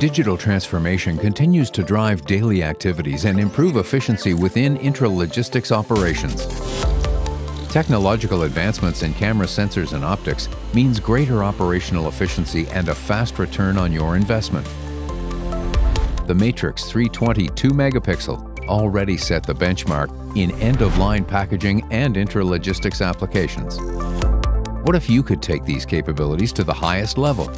Digital transformation continues to drive daily activities and improve efficiency within intralogistics operations. Technological advancements in camera sensors and optics means greater operational efficiency and a fast return on your investment. The Matrix 320 2 megapixel already set the benchmark in end-of-line packaging and intralogistics applications. What if you could take these capabilities to the highest level?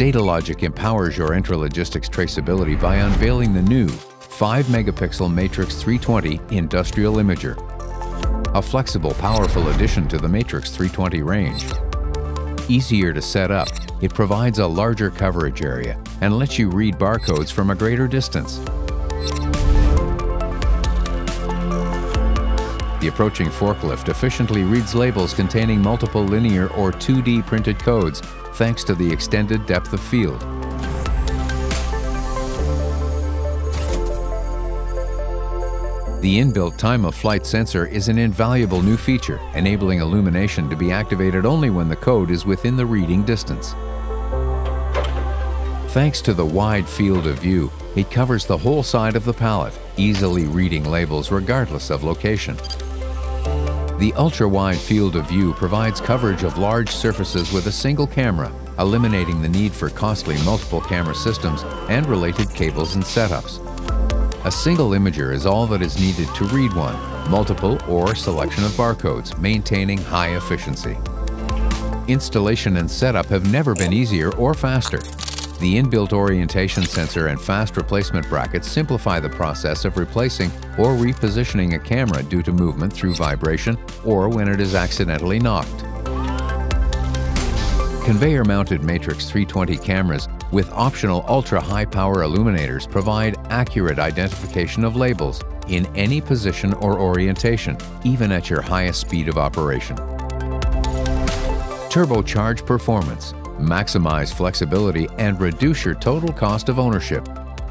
Datalogic empowers your intralogistics traceability by unveiling the new 5 megapixel Matrix 320 Industrial Imager, a flexible, powerful addition to the Matrix 320 range. Easier to set up, it provides a larger coverage area and lets you read barcodes from a greater distance. The approaching forklift efficiently reads labels containing multiple linear or 2D printed codes thanks to the extended depth of field. The inbuilt time of flight sensor is an invaluable new feature, enabling illumination to be activated only when the code is within the reading distance. Thanks to the wide field of view, it covers the whole side of the pallet, easily reading labels regardless of location. The ultra-wide field of view provides coverage of large surfaces with a single camera, eliminating the need for costly multiple camera systems and related cables and setups. A single imager is all that is needed to read one, multiple or selection of barcodes, maintaining high efficiency. Installation and setup have never been easier or faster. The inbuilt orientation sensor and fast replacement brackets simplify the process of replacing or repositioning a camera due to movement through vibration or when it is accidentally knocked. Conveyor-mounted Matrix 320 cameras with optional ultra-high power illuminators provide accurate identification of labels in any position or orientation, even at your highest speed of operation. Turbocharge performance maximize flexibility, and reduce your total cost of ownership.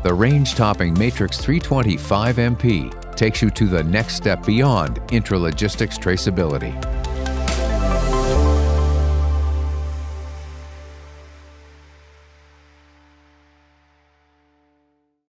The range-topping Matrix 320 5MP takes you to the next step beyond intralogistics traceability.